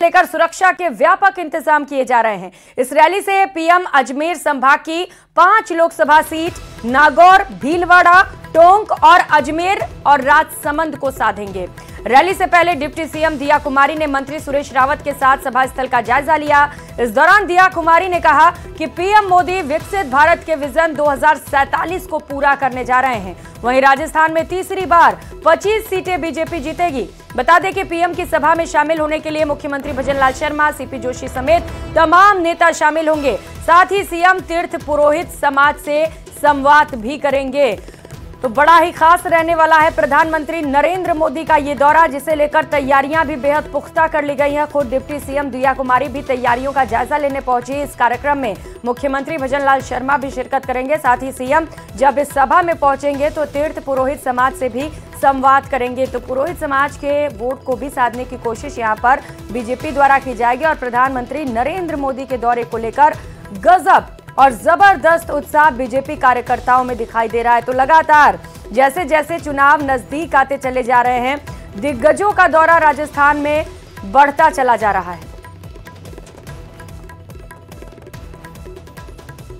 लेकर सुरक्षा के व्यापक इंतज़ाम किए जा रहे हैं। इस रैली से पीएम अजमेर संभाग की पाँच लोकसभा सीट, नागौर, भीलवाड़ा, टोंक और अजमेर और राजसमंद को साधेंगे। रैली से पहले डिप्टी सीएम दिया कुमारी ने मंत्री सुरेश रावत के साथ सभा स्थल का जायजा लिया। इस दौरान दिया कुमारी ने कहा कि पीएम मोदी विकसित भारत के विजन 2047 को पूरा करने जा रहे हैं। वहीं राजस्थान में तीसरी बार 25 सीटें बीजेपी जीतेगी। बता दें कि पीएम की सभा में शामिल होने के लिए मुख्यमंत्री भजनलाल शर्मा, सीपी जोशी समेत तमाम नेता शामिल होंगे। साथ ही सीएम तीर्थ पुरोहित समाज से संवाद भी करेंगे। तो बड़ा ही खास रहने वाला है प्रधानमंत्री नरेंद्र मोदी का ये दौरा, जिसे लेकर तैयारियाँ भी बेहद पुख्ता कर ली गई हैं। खुद डिप्टी सीएम दिया कुमारी भी तैयारियों का जायजा लेने पहुँची इस कार्यक्रम में मुख्यमंत्री भजन लाल शर्मा भी शिरकत करेंगे। साथ ही सीएम जब इस सभा में पहुँचेंगे तो तीर्थ पुरोहित समाज से भी संवाद करेंगे। तो पुरोहित समाज के वोट को भी साधने की कोशिश यहाँ पर बीजेपी द्वारा की जाएगी और प्रधानमंत्री नरेंद्र मोदी के दौरे को लेकर गजब और ज़बरदस्त उत्साह बीजेपी कार्यकर्ताओं में दिखाई दे रहा है। तो लगातार जैसे जैसे चुनाव नज़दीक आते चले जा रहे हैं, दिग्गजों का दौरा राजस्थान में बढ़ता चला जा रहा है।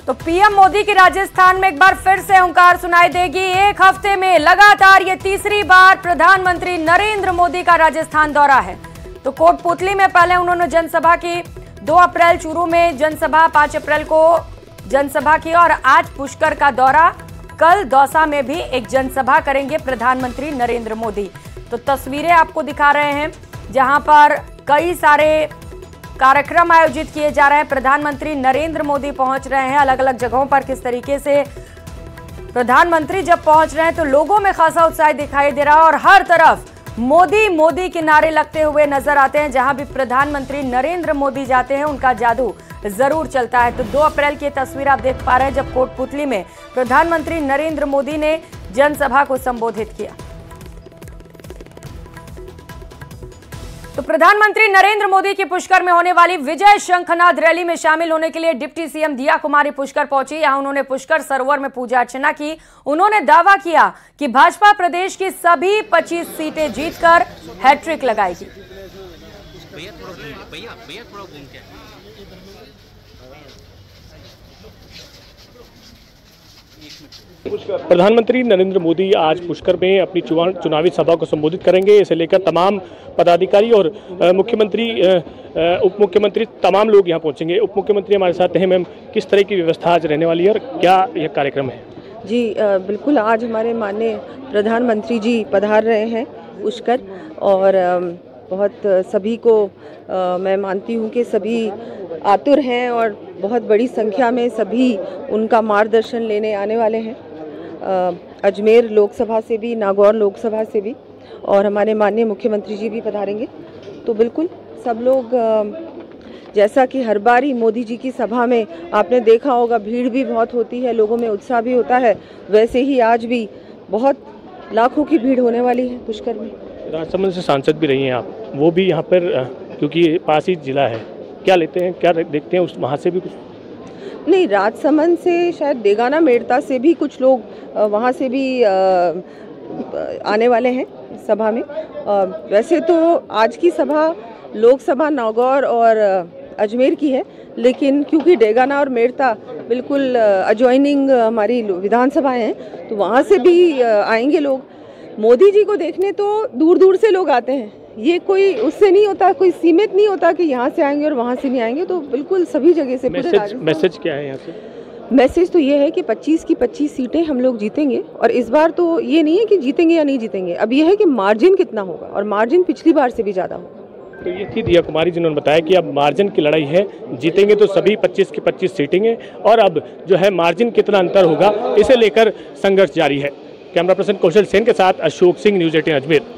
तो पीएम मोदी की राजस्थान में एक बार फिर से हुंकार सुनाई देगी। एक हफ़्ते में लगातार ये तीसरी बार प्रधानमंत्री नरेंद्र मोदी का राजस्थान दौरा है। तो कोटपुतली में पहले उन्होंने जनसभा की। 2 अप्रैल चूरू में जनसभा 5 अप्रैल को जनसभा की और आज पुष्कर का दौरा। कल दौसा में भी एक जनसभा करेंगे प्रधानमंत्री नरेंद्र मोदी। तो तस्वीरें आपको दिखा रहे हैं, जहाँ पर कई सारे कार्यक्रम आयोजित किए जा रहे हैं। प्रधानमंत्री नरेंद्र मोदी पहुँच रहे हैं अलग अलग जगहों पर, किस तरीके से प्रधानमंत्री जब पहुँच रहे हैं तो लोगों में खासा उत्साह दिखाई दे रहा है और हर तरफ़ मोदी मोदी के नारे लगते हुए नज़र आते हैं, जहाँ भी प्रधानमंत्री नरेंद्र मोदी जाते हैं, उनका जादू ज़रूर चलता है। तो 2 अप्रैल की तस्वीर आप देख पा रहे हैं, जब कोटपुतली में प्रधानमंत्री नरेंद्र मोदी ने जनसभा को संबोधित किया। तो प्रधानमंत्री नरेंद्र मोदी की पुष्कर में होने वाली विजय शंखनाद रैली में शामिल होने के लिए डिप्टी सीएम दिया कुमारी पुष्कर पहुँची। यहाँ उन्होंने पुष्कर सरोवर में पूजा अर्चना की। उन्होंने दावा किया कि भाजपा प्रदेश की सभी 25 सीटें जीतकर हैट्रिक लगाएगी भैया थोड़ा घूम भैया भैया थोड़ा घूम के प्रधानमंत्री नरेंद्र मोदी आज पुष्कर में अपनी चुनाव सभा को संबोधित करेंगे। इसे लेकर तमाम पदाधिकारी और मुख्यमंत्री उप मुख्यमंत्री तमाम लोग यहाँ पहुँचेंगे। उप मुख्यमंत्री हमारे साथ हैं। मैम किस तरह की व्यवस्था आज रहने वाली है और क्या यह कार्यक्रम है? जी बिल्कुल आज हमारे माननीय प्रधानमंत्री जी पधार रहे हैं पुष्कर और बहुत सभी को अ, मैं मानती हूँ कि सभी आतुर हैं और बहुत बड़ी संख्या में सभी उनका मार्गदर्शन लेने आने वाले हैं। अजमेर लोकसभा से भी, नागौर लोकसभा से भी और हमारे माननीय मुख्यमंत्री जी भी पधारेंगे। तो बिल्कुल सब लोग जैसा कि हर बार ही मोदी जी की सभा में आपने देखा होगा, भीड़ भी बहुत होती है, लोगों में उत्साह भी होता है। वैसे ही आज भी बहुत लाखों की भीड़ होने वाली है पुष्कर में। राजसमंद से सांसद भी रही हैं आप, वो भी यहाँ पर क्योंकि पास ही जिला है। क्या लेते हैं, क्या देखते हैं, उस वहाँ से भी कुछ नहीं, राजसमंद से शायद देगाना मेड़ता से भी कुछ लोग वहाँ से भी आने वाले हैं सभा में। वैसे तो आज की सभा लोकसभा नागौर और अजमेर की है, लेकिन क्योंकि डेगाना और मेड़ता बिल्कुल अजॉइनिंग हमारी विधानसभाएँ हैं तो वहाँ से भी आएँगे लोग। मोदी जी को देखने तो दूर दूर से लोग आते हैं। ये कोई उससे नहीं होता कोई सीमित नहीं होता कि यहाँ से आएँगे और वहाँ से नहीं आएँगे तो बिल्कुल सभी जगह से मैसेज मैसेज क्या है यहाँ से? मैसेज तो ये है कि 25 की 25 सीटें हम लोग जीतेंगे और इस बार तो ये नहीं है कि जीतेंगे या नहीं जीतेंगे। अब ये है कि मार्जिन कितना होगा और मार्जिन पिछली बार से भी ज़्यादा होगा। तो ये थी दिया कुमारी जिन्होंने बताया कि अब मार्जिन की लड़ाई है जीतेंगे तो सभी 25 की 25 सीटें हैं और अब जो है मार्जिन कितना अंतर होगा इसे लेकर संघर्ष जारी है। कैमरा पर्सन कौशल सेन के साथ अशोक सिंह न्यूज़ एटीन अजमेर।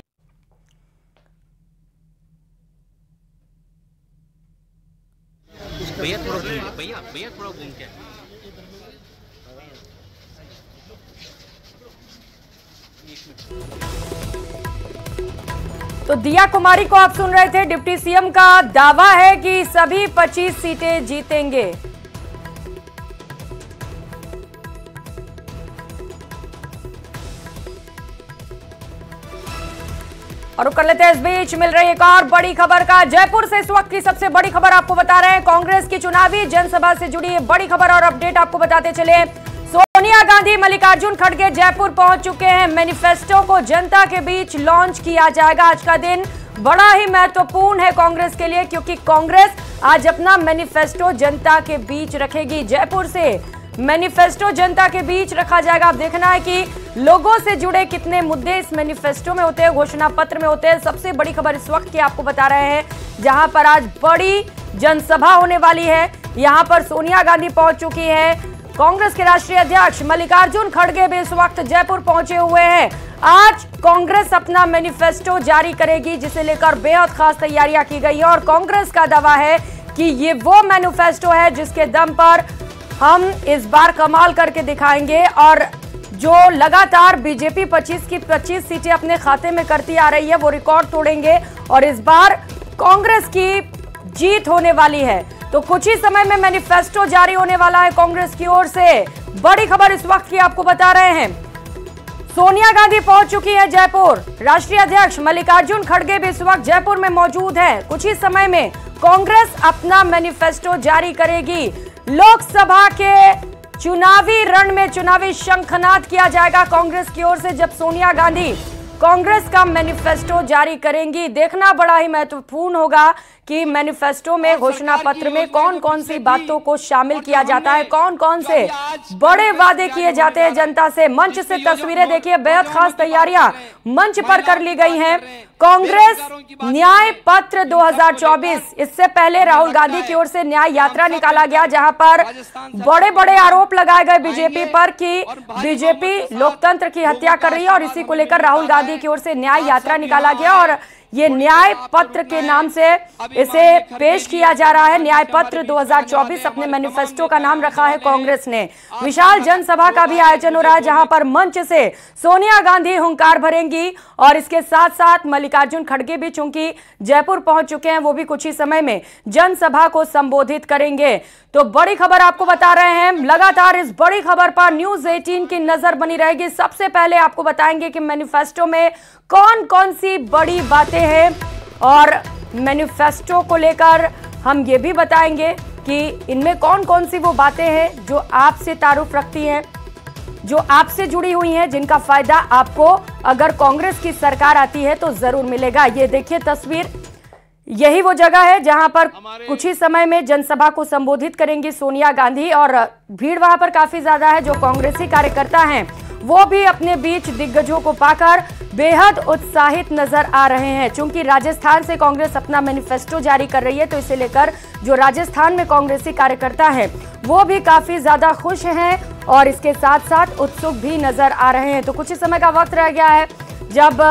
भैया भैया थोड़ा घूम के। तो दिया कुमारी को आप सुन रहे थे डिप्टी सीएम का दावा है कि सभी 25 सीटें जीतेंगे। और रुक कर लेते हैं इस बीच, मिल रही एक और बड़ी खबर का। जयपुर से इस वक्त की सबसे बड़ी खबर आपको बता रहे हैं। कांग्रेस की चुनावी जनसभा से जुड़ी बड़ी खबर और अपडेट आपको बताते चले सोनिया गांधी, मल्लिकार्जुन खड़गे जयपुर पहुँच चुके हैं। मैनिफेस्टो को जनता के बीच लॉन्च किया जाएगा। आज का दिन बड़ा ही महत्वपूर्ण है कांग्रेस के लिए, क्योंकि कांग्रेस आज अपना मैनिफेस्टो जनता के बीच रखेगी। जयपुर से मैनिफेस्टो जनता के बीच रखा जाएगा। अब देखना है कि लोगों से जुड़े कितने मुद्दे इस मैनिफेस्टो में होते हैं, घोषणा पत्र में होते हैं। सबसे बड़ी खबर इस वक्त की आपको बता रहे हैं, जहाँ पर आज बड़ी जनसभा होने वाली है। यहाँ पर सोनिया गांधी पहुँच चुकी है। कांग्रेस के राष्ट्रीय अध्यक्ष मल्लिकार्जुन खड़गे भी इस वक्त जयपुर पहुँचे हुए हैं। आज कांग्रेस अपना मैनिफेस्टो जारी करेगी, जिसे लेकर बेहद खास तैयारियाँ की गई है। और कांग्रेस का दावा है कि ये वो मैनिफेस्टो है जिसके दम पर हम इस बार कमाल करके दिखाएँगे और जो लगातार बीजेपी 25 की 25 सीटें अपने खाते में करती आ रही है, वो रिकॉर्ड तोड़ेंगे और इस बार कांग्रेस की जीत होने वाली है। तो कुछ ही समय में मैनिफेस्टो जारी होने वाला है कांग्रेस की ओर से। बड़ी खबर इस वक्त की आपको बता रहे हैं। सोनिया गांधी पहुँच चुकी है जयपुर। राष्ट्रीय अध्यक्ष मल्लिकार्जुन खड़गे भी इस वक्त जयपुर में मौजूद हैं। कुछ ही समय में कांग्रेस अपना मैनिफेस्टो जारी करेगी। लोकसभा के चुनावी रण में चुनावी शंखनाद किया जाएगा कांग्रेस की ओर से जब सोनिया गांधी कांग्रेस का मैनिफेस्टो जारी करेंगी। देखना बड़ा ही महत्वपूर्ण होगा कि मैनिफेस्टो में घोषणा पत्र में कौन कौन सी बातों को शामिल किया जाता है? कौन कौन से बड़े वादे किए जाते हैं जनता से? मंच से तस्वीरें देखिए बेहद खास तैयारियाँ। मंच पर कर ली गई हैं कांग्रेस न्याय पत्र 2024 इससे पहले राहुल गांधी की ओर से न्याय यात्रा निकाला गया जहाँ पर बड़े बड़े आरोप लगाए गए बीजेपी पर कि बीजेपी लोकतंत्र की हत्या कर रही है और इसी को लेकर राहुल गांधी की ओर से न्याय यात्रा निकाला गया और ये न्याय पत्र के नाम से इसे पेश किया जा रहा है। न्याय पत्र 2024 अपने मैनिफेस्टो का नाम रखा है कांग्रेस ने। विशाल जनसभा का भी आयोजन हो रहा है जहाँ पर मंच से सोनिया गांधी हुंकार भरेंगी और इसके साथ साथ मल्लिकार्जुन खड़गे भी चूँकि जयपुर पहुँच चुके हैं वो भी कुछ ही समय में जनसभा को संबोधित करेंगे। तो बड़ी खबर आपको बता रहे हैं लगातार इस बड़ी खबर पर न्यूज़ 18 की नज़र बनी रहेगी। सबसे पहले आपको बताएँगे कि मैनिफेस्टो में कौन कौन सी बड़ी बातें हैं और मैनिफेस्टो को लेकर हम ये भी बताएँगे कि इनमें कौन कौन सी वो बातें हैं जो आपसे तारुफ रखती हैं जो आपसे जुड़ी हुई हैं जिनका फ़ायदा आपको अगर कांग्रेस की सरकार आती है तो ज़रूर मिलेगा। ये देखिए तस्वीर। यही वो जगह है जहाँ पर कुछ ही समय में जनसभा को संबोधित करेंगी सोनिया गांधी और भीड़ वहाँ पर काफ़ी ज़्यादा है जो कांग्रेसी कार्यकर्ता हैं। वो भी अपने बीच दिग्गजों को पाकर बेहद उत्साहित नज़र आ रहे हैं। चूँकि राजस्थान से कांग्रेस अपना मैनिफेस्टो जारी कर रही है तो इसे लेकर जो राजस्थान में कांग्रेसी कार्यकर्ता है, वो भी काफ़ी ज़्यादा खुश हैं और इसके साथ साथ उत्सुक भी नज़र आ रहे हैं। तो कुछ ही समय का वक्त रह गया है जब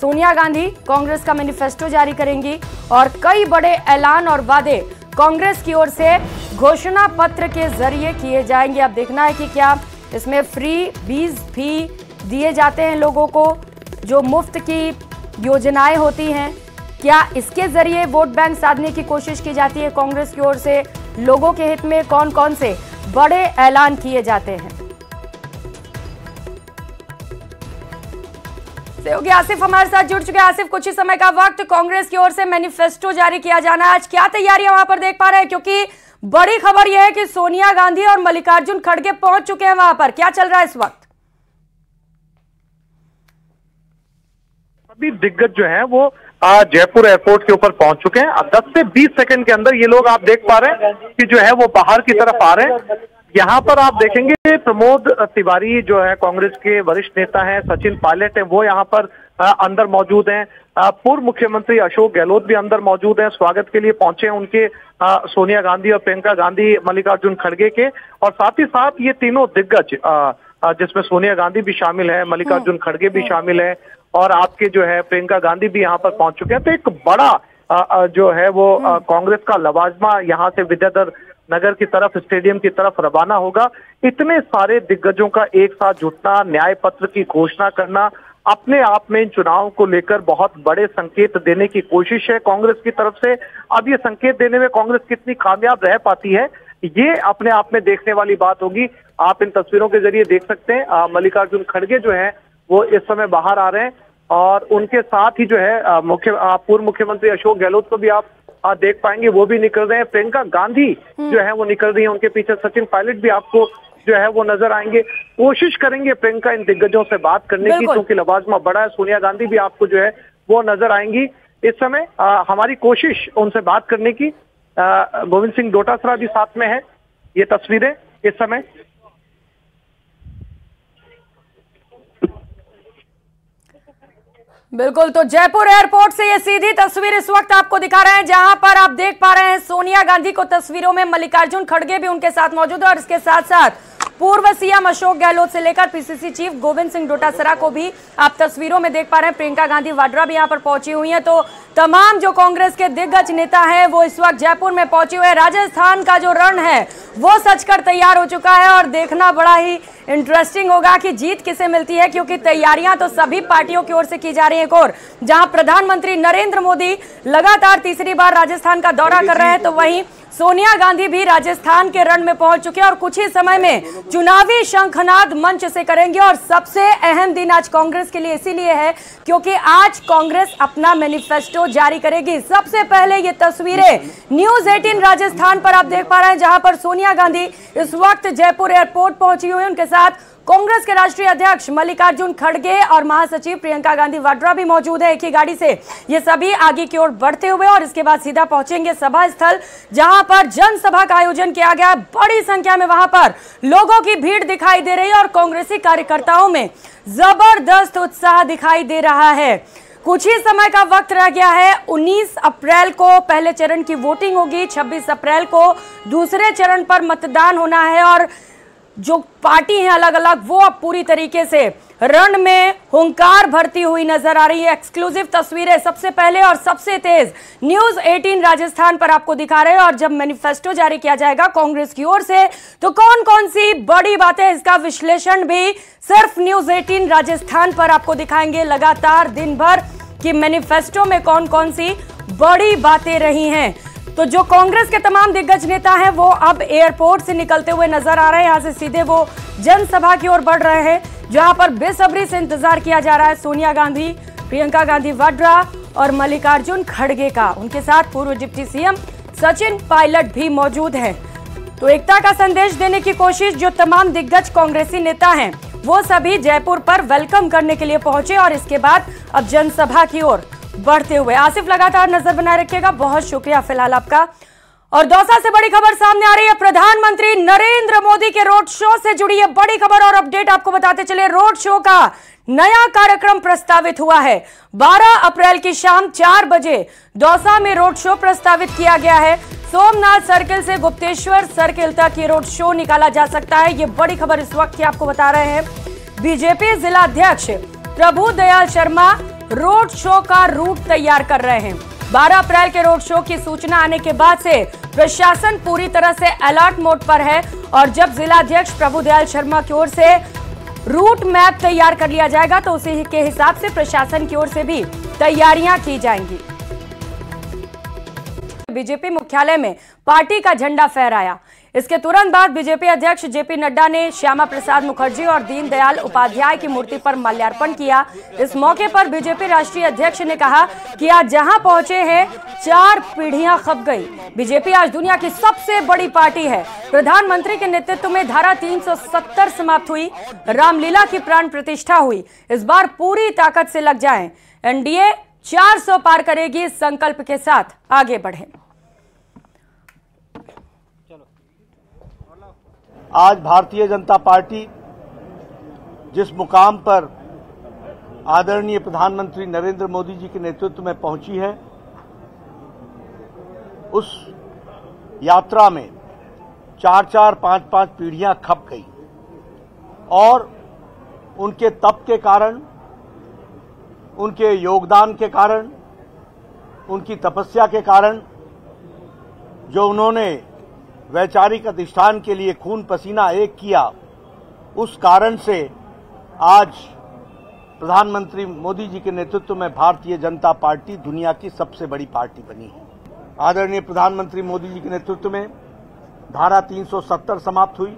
सोनिया गांधी कांग्रेस का मैनिफेस्टो जारी करेंगी और कई बड़े ऐलान और वादे कांग्रेस की ओर से घोषणा पत्र के ज़रिए किए जाएँगे। अब देखना है कि क्या इसमें फ्री बीज भी दिए जाते हैं लोगों को, जो मुफ़्त की योजनाएँ होती हैं। क्या इसके ज़रिए वोट बैंक साधने की कोशिश की जाती है कांग्रेस की ओर से? लोगों के हित में कौन कौन से बड़े ऐलान किए जाते हैं? सहयोगी आसिफ हमारे साथ जुड़ चुके हैं। आसिफ, कुछ ही समय का वक्त कांग्रेस की ओर से मैनिफेस्टो जारी किया जाना आज क्या तैयारियाँ वहाँ पर देख पा रहे हैं? क्योंकि बड़ी खबर यह है कि सोनिया गांधी और मल्लिकार्जुन खड़गे पहुँच चुके हैं वहाँ पर। क्या चल रहा है इस वक्त? सभी दिग्गज जो है वो जयपुर एयरपोर्ट के ऊपर पहुँच चुके हैं। अब 10 से 20 सेकंड के अंदर ये लोग आप देख पा रहे हैं कि जो है वो बाहर की तरफ़ आ रहे हैं। यहाँ पर आप देखेंगे प्रमोद तिवारी जो है कांग्रेस के वरिष्ठ नेता हैं सचिन पायलट है वो यहाँ पर अंदर मौजूद हैं। पूर्व मुख्यमंत्री अशोक गहलोत भी अंदर मौजूद हैं स्वागत के लिए पहुँचे हैं उनके सोनिया गांधी और प्रियंका गांधी मल्लिकार्जुन खड़गे के। और साथ ही साथ ये तीनों दिग्गज जिसमें सोनिया गांधी भी शामिल है मल्लिकार्जुन खड़गे भी शामिल है और आपके जो है प्रियंका गांधी भी यहाँ पर पहुँच चुके हैं। तो एक बड़ा जो है वो कांग्रेस का लवाजमा यहाँ से विद्याधर नगर की तरफ़, स्टेडियम की तरफ़ रवाना होगा। इतने सारे दिग्गजों का एक साथ जुटना न्याय पत्र की घोषणा करना, अपने आप में इन चुनाव को लेकर बहुत बड़े संकेत देने की कोशिश है कांग्रेस की तरफ़ से। अब ये संकेत देने में कांग्रेस कितनी कामयाब रह पाती है, ये अपने आप में देखने वाली बात होगी। आप इन तस्वीरों के ज़रिए देख सकते हैं। मल्लिकार्जुन खड़गे जो है, वो इस समय बाहर आ रहे हैं और उनके साथ ही जो है मुख्य पूर्व मुख्यमंत्री अशोक गहलोत को भी आप देख पाएँगे वो भी निकल रहे हैं। प्रियंका गांधी जो है वो निकल रही है उनके पीछे सचिन पायलट भी आपको जो है वो नज़र आएँगे। कोशिश करेंगे प्रियंका इन दिग्गजों से बात करने की क्योंकि लवाजमा बड़ा है। सोनिया गांधी भी आपको जो है वो नज़र आएँगी। इस समय अ, हमारी कोशिश उनसे बात करने की गोविंद सिंह डोटासरा भी साथ में है। ये तस्वीरें इस समय बिल्कुल तो जयपुर एयरपोर्ट से ये सीधी तस्वीर इस वक्त आपको दिखा रहे हैं, जहाँ पर आप देख पा रहे हैं, सोनिया गांधी को तस्वीरों में मल्लिकार्जुन खड़गे भी उनके साथ मौजूद है और इसके साथ साथ पूर्व सीएम अशोक गहलोत से लेकर पीसीसी चीफ गोविंद सिंह डोटासरा को भी आप तस्वीरों में देख पा रहे हैं। प्रियंका गांधी वाड्रा भी यहाँ पर पहुँची हुई है। तो तमाम जो कांग्रेस के दिग्गज नेता हैं वो इस वक्त जयपुर में पहुँचे हुए हैं। राजस्थान का जो रण है वो सचकर तैयार हो चुका है और देखना बड़ा ही इंटरेस्टिंग होगा कि जीत किसे मिलती है क्योंकि तैयारियाँ तो सभी पार्टियों की ओर से की जा रही है एक और जहाँ प्रधानमंत्री नरेंद्र मोदी लगातार तीसरी बार राजस्थान का दौरा कर रहे हैं। तो वहीं सोनिया गांधी भी राजस्थान के रण में पहुँच चुके हैं और कुछ ही समय में चुनावी शंखनाद मंच से करेंगे और सबसे अहम दिन आज कांग्रेस के लिए इसीलिए है क्योंकि आज कांग्रेस अपना मैनिफेस्टो जारी करेगी। सबसे पहले ये तस्वीरें न्यूज़ 18 राजस्थान पर आप देख पा रहे हैं, जहाँ पर सोनिया गांधी इस वक्त जयपुर एयरपोर्ट पहुँची हुई है। उनके साथ कांग्रेस के राष्ट्रीय अध्यक्ष मल्लिकार्जुन खड़गे और महासचिव प्रियंका गांधी वाड्रा भी मौजूद है एक ही गाड़ी से। ये सभी आगे की ओर बढ़ते हुए और इसके बाद सीधा पहुँचेंगे सभा स्थल जहाँ पर जनसभा का आयोजन किया गया। बड़ी संख्या में वहाँ पर लोगों की भीड़ दिखाई दे रही है और कांग्रेसी कार्यकर्ताओं में ज़बरदस्त उत्साह दिखाई दे रहा है। कुछ ही समय का वक्त रह गया है। 19 अप्रैल को पहले चरण की वोटिंग होगी। 26 अप्रैल को दूसरे चरण पर मतदान होना है और जो पार्टी हैं अलग अलग वो अब पूरी तरीके से रण में हुंकार भरती हुई नज़र आ रही है। एक्सक्लूसिव तस्वीरें सबसे पहले और सबसे तेज न्यूज़ 18 राजस्थान पर आपको दिखा रहे हैं और जब मैनिफेस्टो जारी किया जाएगा कांग्रेस की ओर से तो कौन कौन सी बड़ी बातें इसका विश्लेषण भी सिर्फ़ न्यूज़ 18 राजस्थान पर आपको दिखाएँगे। लगातार दिन भर कि मैनिफेस्टो में कौन कौन सी बड़ी बातें रही हैं। तो जो कांग्रेस के तमाम दिग्गज नेता हैं, वो अब एयरपोर्ट से निकलते हुए नज़र आ रहे हैं। यहाँ से सीधे वो जनसभा की ओर बढ़ रहे हैं, जहाँ पर बेसब्री से इंतज़ार किया जा रहा है। सोनिया गांधी, प्रियंका गांधी वाड्रा और मल्लिकार्जुन खड़गे का। उनके साथ पूर्व डिप्टी सीएम सचिन पायलट भी मौजूद हैं। तो एकता का संदेश देने की कोशिश जो तमाम दिग्गज कांग्रेसी नेता हैं, वो सभी जयपुर पर वेलकम करने के लिए पहुँचे और इसके बाद अब जनसभा की ओर बढ़ते हुए। आसिफ लगातार नज़र बनाए रखिएगा। बहुत शुक्रिया फ़िलहाल आपका। और दौसा से बड़ी खबर सामने आ रही है। प्रधानमंत्री नरेंद्र मोदी के रोड शो से जुड़ी है बड़ी खबर और अपडेट आपको बताते चले रोड शो का नया कार्यक्रम प्रस्तावित हुआ है। 12 अप्रैल की शाम चार बजे दौसा में रोड शो प्रस्तावित किया गया है। सोमनाथ सर्किल से गुप्तेश्वर सर्किल तक ये रोड शो निकाला जा सकता है। ये बड़ी खबर इस वक्त की आपको बता रहे हैं। बीजेपी जिला अध्यक्ष प्रभु दयाल शर्मा रोड शो का रूट तैयार कर रहे हैं। 12 अप्रैल के रोड शो की सूचना आने के बाद से प्रशासन पूरी तरह से अलर्ट मोड पर है और जब जिला अध्यक्ष प्रभु दयाल शर्मा की ओर से रूट मैप तैयार कर लिया जाएगा तो उसी के हिसाब से प्रशासन की ओर से भी तैयारियाँ की जाएँगी। बीजेपी मुख्यालय में पार्टी का झंडा फहराया। इसके तुरंत बाद बीजेपी अध्यक्ष जेपी नड्डा ने श्यामा प्रसाद मुखर्जी और दीनदयाल उपाध्याय की मूर्ति पर माल्यार्पण किया। इस मौके पर बीजेपी राष्ट्रीय अध्यक्ष ने कहा कि आज जहाँ पहुँचे हैं, चार पीढ़ियाँ खप गई। बीजेपी आज दुनिया की सबसे बड़ी पार्टी है। प्रधानमंत्री के नेतृत्व में धारा 370 समाप्त हुई। रामलीला की प्राण प्रतिष्ठा हुई। इस बार पूरी ताकत से लग जाएँ। एनडीए 400 पार करेगी संकल्प के साथ आगे बढ़े। आज भारतीय जनता पार्टी जिस मुकाम पर आदरणीय प्रधानमंत्री नरेंद्र मोदी जी के नेतृत्व में पहुँची है, उस यात्रा में चार चार पाँच पाँच पीढ़ियाँ खप गई। और उनके तप के कारण, उनके योगदान के कारण, उनकी तपस्या के कारण, जो उन्होंने वैचारिक अधिष्ठान के लिए खून पसीना एक किया, उस कारण से आज प्रधानमंत्री मोदी जी के नेतृत्व में भारतीय जनता पार्टी दुनिया की सबसे बड़ी पार्टी बनी है। आदरणीय प्रधानमंत्री मोदी जी के नेतृत्व में धारा 370 समाप्त हुई।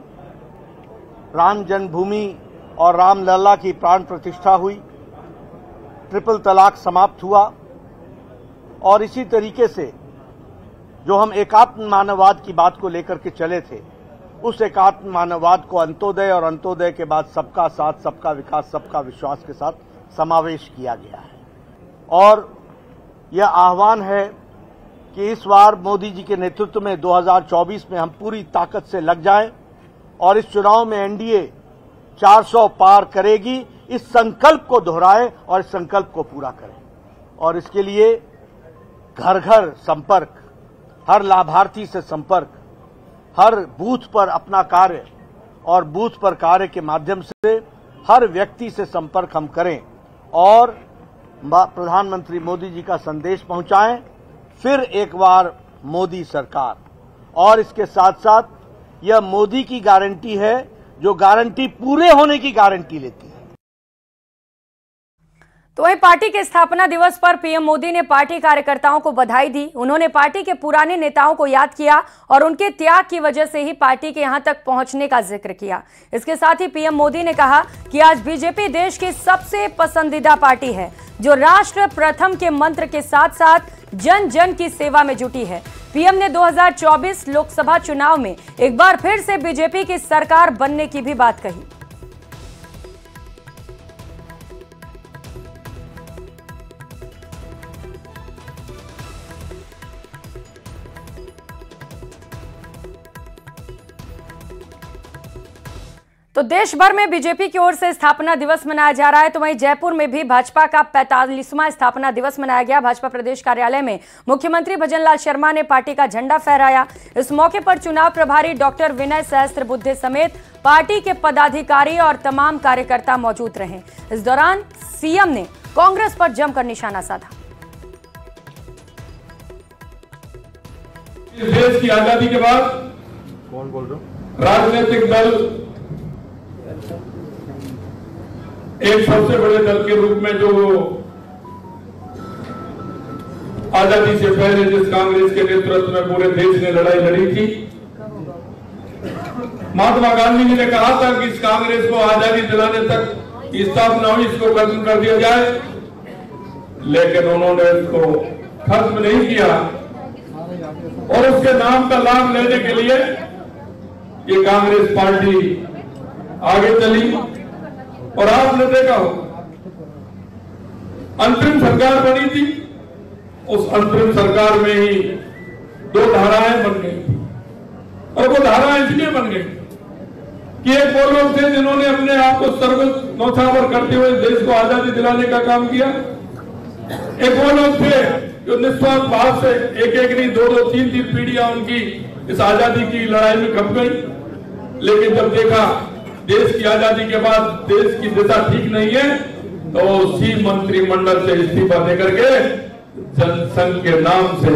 राम जन्मभूमि और रामलला की प्राण प्रतिष्ठा हुई। ट्रिपल तलाक समाप्त हुआ और इसी तरीके से जो हम एकात्म मानववाद की बात को लेकर के चले थे, उस एकात्म मानववाद को अंत्योदय और अंत्योदय के बाद सबका साथ, सबका विकास, सबका विश्वास के साथ समावेश किया गया है। और यह आह्वान है कि इस बार मोदी जी के नेतृत्व में 2024 में हम पूरी ताकत से लग जाएँ और इस चुनाव में एनडीए 400 पार करेगी, इस संकल्प को दोहराएँ और इस संकल्प को पूरा करें। और इसके लिए घर घर संपर्क हर लाभार्थी से संपर्क, हर बूथ पर अपना कार्य और बूथ पर कार्य के माध्यम से हर व्यक्ति से संपर्क हम करें और प्रधानमंत्री मोदी जी का संदेश पहुंचाएँ, फिर एक बार मोदी सरकार। और इसके साथ साथ यह मोदी की गारंटी है, जो गारंटी पूरे होने की गारंटी लेती है। तो वहीं पार्टी के स्थापना दिवस पर पीएम मोदी ने पार्टी कार्यकर्ताओं को बधाई दी। उन्होंने पार्टी के पुराने नेताओं को याद किया और उनके त्याग की वजह से ही पार्टी के यहाँ तक पहुँचने का ज़िक्र किया। इसके साथ ही पीएम मोदी ने कहा कि आज बीजेपी देश की सबसे पसंदीदा पार्टी है, जो राष्ट्र प्रथम के मंत्र के साथ साथ जन जन की सेवा में जुटी है। पीएम ने 2024 लोकसभा चुनाव में एक बार फिर से बीजेपी की सरकार बनने की भी बात कही। तो देश भर में बीजेपी की ओर से स्थापना दिवस मनाया जा रहा है। तो वहीं जयपुर में भी भाजपा का पैंतालीसवां स्थापना दिवस मनाया गया। भाजपा प्रदेश कार्यालय में मुख्यमंत्री भजनलाल शर्मा ने पार्टी का झंडा फहराया। इस मौके पर चुनाव प्रभारी डॉक्टर विनय सहस्त्र बुद्धे समेत पार्टी के पदाधिकारी और तमाम कार्यकर्ता मौजूद रहे। इस दौरान सीएम ने कांग्रेस पर जमकर निशाना साधा। देश की आज़ादी के बाद कौन बोल रहे राजनीतिक दल एक सबसे बड़े दल के रूप में जो आज़ादी से पहले जिस कांग्रेस के नेतृत्व में पूरे देश ने लड़ाई लड़ी थी, महात्मा गांधी जी ने कहा था कि इस कांग्रेस को आज़ादी दिलाने तक स्थापना हुई, इसको खत्म कर दिया जाए। लेकिन उन्होंने इसको खत्म नहीं किया। और उसके नाम का लाभ लेने के लिए ये कांग्रेस पार्टी आगे चली और आपने देखा हो, अंतरिम सरकार बनी थी, उस अंतरिम सरकार में ही दो धाराएँ बन गई और वो धाराएँ इसलिए बन गई कि एक वो लोग थे जिन्होंने अपने आप को सर्वोच्च नौछावर करते हुए देश को आज़ादी दिलाने का काम किया। एक वो लोग थे जो निस्वार्थ भाव से एक एक नहीं दो दो तीन तीन पीढ़ियाँ उनकी इस आज़ादी की लड़ाई में खप गई। लेकिन जब देखा देश की आज़ादी के बाद देश की दिशा ठीक नहीं है तो उसी मंत्रिमंडल से इस्तीफा देकर के जनसंघ के नाम से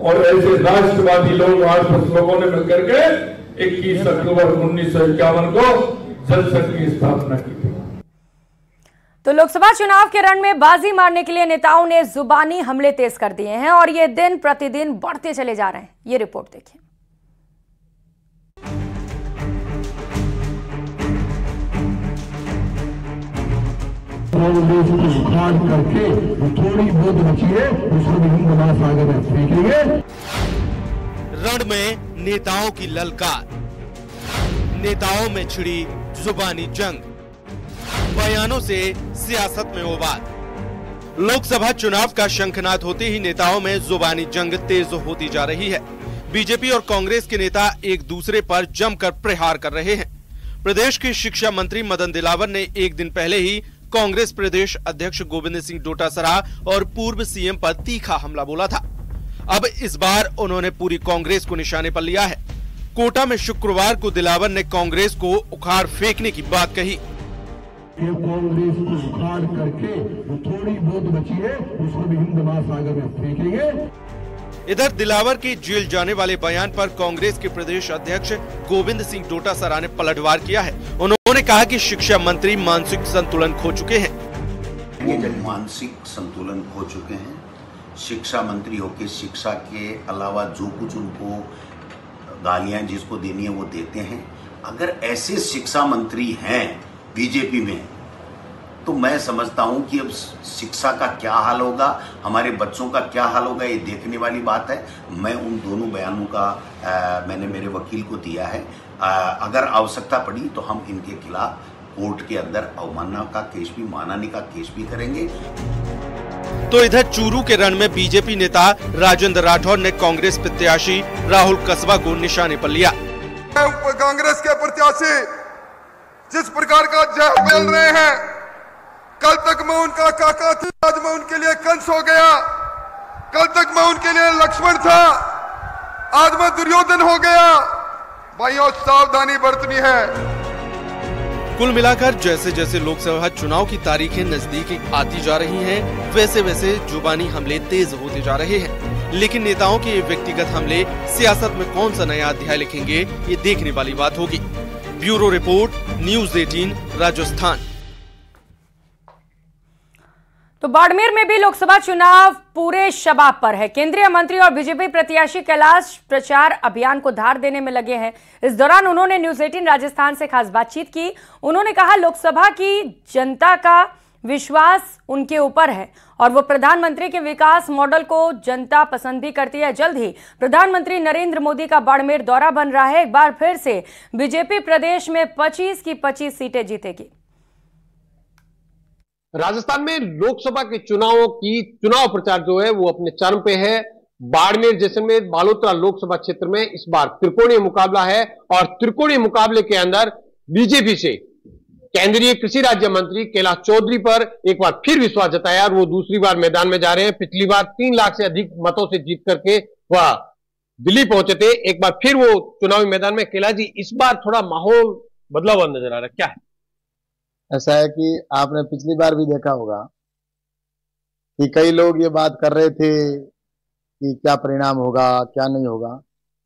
और ऐसे राष्ट्रवादी लोग दस लोगों ने मिलकर के इक्कीस अक्टूबर उन्नीस सौ इक्यावन को जनसंघ की स्थापना की थी। तो लोकसभा चुनाव के रण में बाजी मारने के लिए नेताओं ने जुबानी हमले तेज कर दिए हैं और ये दिन प्रतिदिन बढ़ते चले जा रहे हैं। ये रिपोर्ट देखिए। को उखाड़ करके थोड़ी बहुत बची है, उसको भी हम महासागर में फेंकेंगे। रण में नेताओं की ललकार, नेताओं में छिड़ी जुबानी जंग, बयानों से सियासत में उबाद लोकसभा चुनाव का शंखनाद होते ही नेताओं में जुबानी जंग तेज होती जा रही है। बीजेपी और कांग्रेस के नेता एक दूसरे पर जमकर प्रहार कर रहे हैं। प्रदेश के शिक्षा मंत्री मदन दिलावर ने एक दिन पहले ही कांग्रेस प्रदेश अध्यक्ष गोविंद सिंह डोटासरा और पूर्व सीएम पर तीखा हमला बोला था। अब इस बार उन्होंने पूरी कांग्रेस को निशाने पर लिया है। कोटा में शुक्रवार को दिलावर ने कांग्रेस को उखाड़ फेंकने की बात कही। कांग्रेस को उखाड़ करके थोड़ी बहुत बची है उसको भी हिंद महासागर में फेंकेंगे। इधर दिलावर के जेल जाने वाले बयान पर कांग्रेस के प्रदेश अध्यक्ष गोविंद सिंह डोटासरा ने पलटवार किया है। उन्होंने कहा कि शिक्षा मंत्री मानसिक संतुलन खो चुके हैं। ये जब मानसिक संतुलन खो चुके हैं। शिक्षा मंत्री होके शिक्षा के अलावा जो कुछ उनको गालियाँ जिसको देनी है वो देते हैं। अगर ऐसे शिक्षा मंत्री हैं बीजेपी में तो मैं समझता हूँ कि अब शिक्षा का क्या हाल होगा हमारे बच्चों का क्या हाल होगा ये देखने वाली बात है। मैं उन दोनों बयानों का आ, मैंने मेरे वकील को दिया है। अगर आवश्यकता पड़ी तो हम इनके खिलाफ कोर्ट के अंदर अवमानना का केस भी मानानी का केस भी करेंगे। तो इधर चूरू के रण में बीजेपी नेता राजेंद्र राठौर ने कांग्रेस प्रत्याशी राहुल कस्बा को निशाने पर लिया। कांग्रेस के प्रत्याशी जिस प्रकार का जहर फैल रहे हैं कल तक मैं उनका काका थी आज मैं उनके लिए कंस हो गया। कल तक मैं उनके लिए लक्ष्मण था आज मैं दुर्योधन हो गया। भाइयों सावधानी बरतनी है। कुल मिलाकर जैसे जैसे लोकसभा चुनाव की तारीखें नज़दीक आती जा रही हैं, वैसे वैसे जुबानी हमले तेज होते जा रहे हैं। लेकिन नेताओं के ये व्यक्तिगत हमले सियासत में कौन सा नया अध्याय लिखेंगे ये देखने वाली बात होगी। Bureau report news 18 Rajasthan. तो बाड़मेर में भी लोकसभा चुनाव पूरे शबाब पर है। केंद्रीय मंत्री और बीजेपी प्रत्याशी कैलाश प्रचार अभियान को धार देने में लगे हैं। इस दौरान उन्होंने न्यूज़ एटीन राजस्थान से खास बातचीत की। उन्होंने कहा, लोकसभा की जनता का विश्वास उनके ऊपर है और वो प्रधानमंत्री के विकास मॉडल को जनता पसंद भी करती है। जल्द ही प्रधानमंत्री नरेंद्र मोदी का बाड़मेर दौरा बन रहा है। एक बार फिर से बीजेपी प्रदेश में 25 की 25 सीटें जीतेगी। राजस्थान में लोकसभा के चुनावों की, चुनाव प्रचार जो है वो अपने चरम पे है। बाड़मेर, जैसलमेर, बालोतरा लोकसभा क्षेत्र में इस बार त्रिकोणीय मुकाबला है और त्रिकोणीय मुकाबले के अंदर बीजेपी से केंद्रीय कृषि राज्य मंत्री कैलाश चौधरी पर एक बार फिर विश्वास जताया और वो दूसरी बार मैदान में जा रहे हैं। पिछली बार तीन लाख से अधिक मतों से जीत करके वह दिल्ली पहुँचे थे। एक बार फिर वो चुनावी मैदान में, कैलाश जी, इस बार थोड़ा माहौल बदला हुआ नज़र आ रहा है। क्या है? ऐसा है कि आपने पिछली बार भी देखा होगा कि कई लोग ये बात कर रहे थे कि क्या परिणाम होगा, क्या नहीं होगा।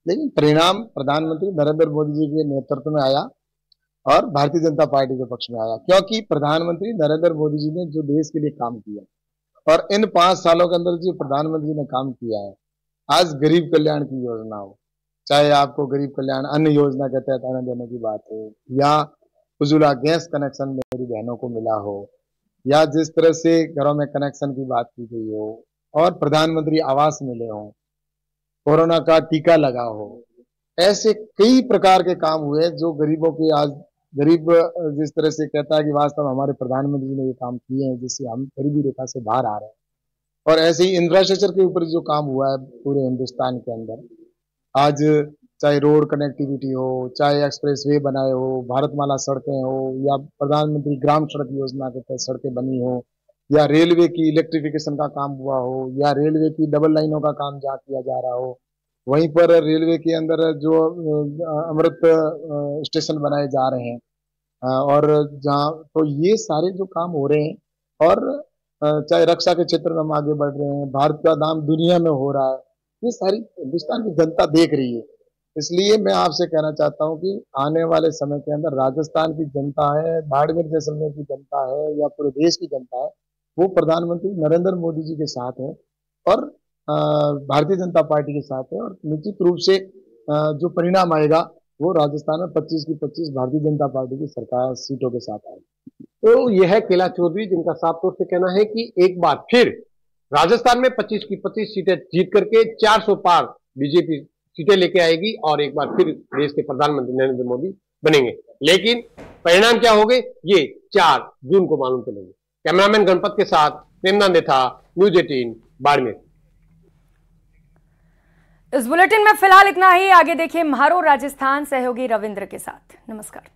लेकिन परिणाम प्रधानमंत्री नरेंद्र मोदी जी के नेतृत्व में आया और भारतीय जनता पार्टी के पक्ष में आया, क्योंकि प्रधानमंत्री नरेंद्र मोदी जी ने जो देश के लिए काम किया और इन पाँच सालों के अंदर जो प्रधानमंत्री ने काम किया है, आज गरीब कल्याण की योजना हो, चाहे आपको गरीब कल्याण अन्य योजना के तहत अन्न देने की बात हो या उजुला गैस कनेक्शन मेरी बहनों को मिला हो, या जिस तरह से घरों में कनेक्शन की बात की गई हो, और प्रधानमंत्री आवास मिले हो, कोरोना का टीका लगा हो, ऐसे कई प्रकार के काम हुए जो गरीबों के आज, गरीब जिस तरह से कहता है कि वास्तव हमारे प्रधानमंत्री ने ये काम किए हैं, जिससे हम गरीबी रेखा से बाहर आ रहे हैं। और ऐसे ही इंफ्रास्ट्रक्चर के ऊपर जो काम हुआ है पूरे हिंदुस्तान के अंदर, आज चाहे रोड कनेक्टिविटी हो, चाहे एक्सप्रेस वे बनाए हो, भारतमाला सड़कें हो, या प्रधानमंत्री ग्राम सड़क योजना के तहत सड़कें बनी हो, या रेलवे की इलेक्ट्रिफिकेशन का काम हुआ हो, या रेलवे की डबल लाइनों का काम जहाँ किया जा रहा हो, वहीं पर रेलवे के अंदर जो अमृत स्टेशन बनाए जा रहे हैं। और जहाँ तो ये सारे जो काम हो रहे हैं, और चाहे रक्षा के क्षेत्र में हम आगे बढ़ रहे हैं, भारत का नाम दुनिया में हो रहा है, ये सारी हिंदुस्तान की जनता देख रही है। इसलिए मैं आपसे कहना चाहता हूँ कि आने वाले समय के अंदर राजस्थान की जनता है बाड़मेर जैसलमेर की जनता है या पूरे देश की जनता है, वो प्रधानमंत्री नरेंद्र मोदी जी के साथ है और भारतीय जनता पार्टी के साथ है और निश्चित रूप से जो परिणाम आएगा वो राजस्थान में 25 की 25 भारतीय जनता पार्टी की सरकार सीटों के साथ आएगी। तो यह है कैलाश चौधरी जिनका साफ़ तौर से कहना है कि एक बार फिर राजस्थान में 25 की 25 सीटें जीत करके 400 पार बीजेपी सीटें लेके आएगी और एक बार फिर देश के प्रधानमंत्री नरेंद्र मोदी बनेंगे। लेकिन परिणाम क्या हो गए ये चार जून को मालूम चलेंगे। कैमरामैन गणपत के साथ प्रेमनंद था न्यूज़ एटीन, बाड़मेर। इस बुलेटिन में फ़िलहाल इतना ही। आगे देखिए म्हारो राजस्थान सहयोगी रविंद्र के साथ। नमस्कार।